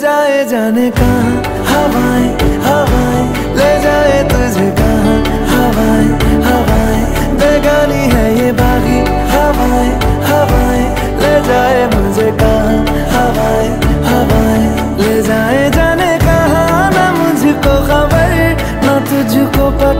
जाए जाने का हवाएँ हवाएँ, ले जाए तुझे कहा? हवाएँ हवाएँ, बेगानी है ये बागी। हवाएँ हवाएँ, ले जाए मुझे कहा? हवाएँ हवाएँ, ले जाए जाने कहा? ना मुझको खबर, ना तुझको पता।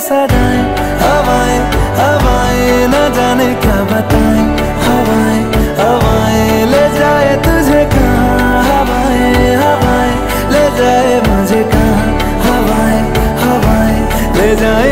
सदाएँ, हवाएँ हवाएँ, न जाने क्या बताएँ। हवाएँ हवाएँ, ले जाए तुझे कहाँ? हवाएँ हवाएँ, ले जाए मुझे कहाँ? हवाएँ हवाएँ, ले जाए